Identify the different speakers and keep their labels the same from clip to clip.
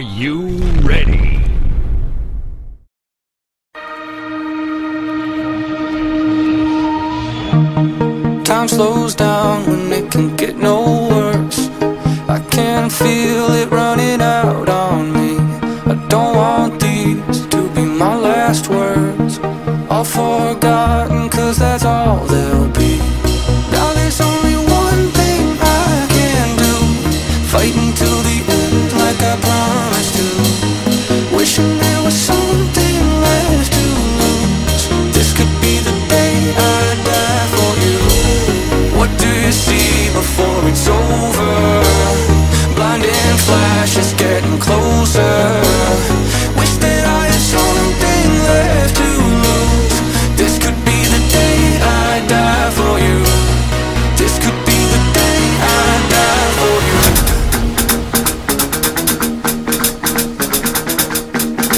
Speaker 1: you ready?
Speaker 2: Time slows down when it can get no worse. I can feel it running out on me. I don't want these to be my last words. All forgotten, cause that's all they'll be. Now there's only one thing I can do. Fighting till the end like I promised to. Wishing there was something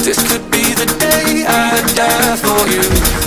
Speaker 2: This could be the day I die for you.